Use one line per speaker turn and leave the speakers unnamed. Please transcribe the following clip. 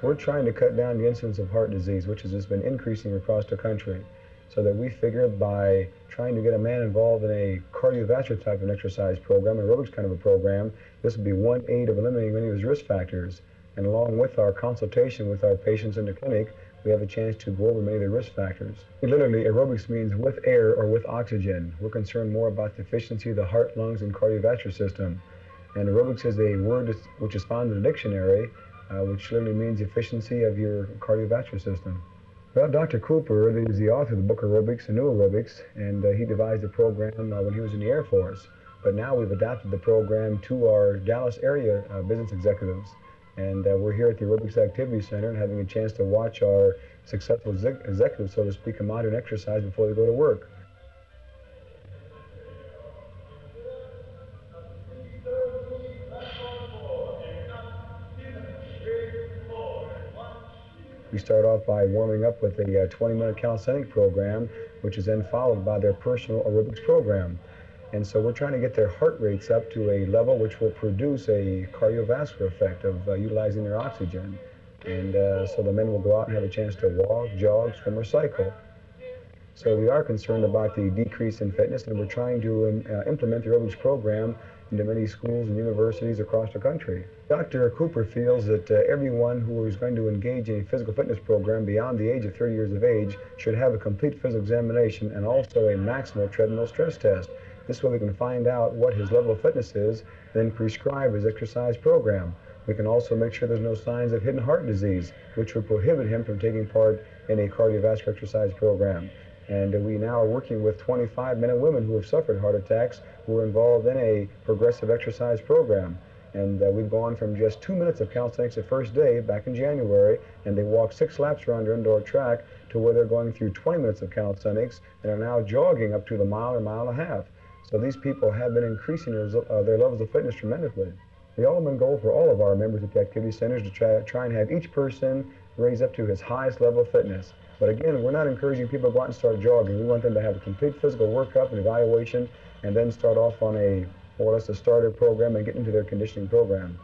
We're trying to cut down the incidence of heart disease, which has just been increasing across the country. So that we figured by trying to get a man involved in a cardiovascular type of exercise program, an aerobics kind of a program, this would be one aid of eliminating many of his risk factors. And along with our consultation with our patients in the clinic, we have a chance to go over many of the risk factors. Literally, aerobics means with air or with oxygen. We're concerned more about the efficiency of the heart, lungs, and cardiovascular system. And aerobics is a word which is found in the dictionary, uh, which literally means efficiency of your cardiovascular system. Well, Dr. Cooper is the author of the book Aerobics and New Aerobics, and uh, he devised the program uh, when he was in the Air Force. But now we've adapted the program to our Dallas area uh, business executives. And uh, we're here at the Aerobics Activity Center and having a chance to watch our successful exec executives, so to speak, out and exercise before they go to work. We start off by warming up with a 20-minute uh, calisthenics program, which is then followed by their personal aerobics program. And so we're trying to get their heart rates up to a level which will produce a cardiovascular effect of uh, utilizing their oxygen. And uh, so the men will go out and have a chance to walk, jog, swim, or cycle. So we are concerned about the decrease in fitness, and we're trying to um, uh, implement the aerobics program into many schools and universities across the country. Dr. Cooper feels that uh, everyone who is going to engage in a physical fitness program beyond the age of 30 years of age should have a complete physical examination and also a maximal treadmill stress test. This way we can find out what his level of fitness is, then prescribe his exercise program. We can also make sure there's no signs of hidden heart disease, which would prohibit him from taking part in a cardiovascular exercise program. And we now are working with 25 men and women who have suffered heart attacks who are involved in a progressive exercise program. And uh, we've gone from just two minutes of calisthenics the first day back in January, and they walk six laps around their indoor track, to where they're going through 20 minutes of calisthenics and are now jogging up to the mile or mile and a half. So these people have been increasing their, uh, their levels of fitness tremendously. The ultimate goal for all of our members at the activity center is to try, try and have each person raise up to his highest level of fitness. But again, we're not encouraging people to go out and start jogging. We want them to have a complete physical workup and evaluation and then start off on a more or less a starter program and get into their conditioning program.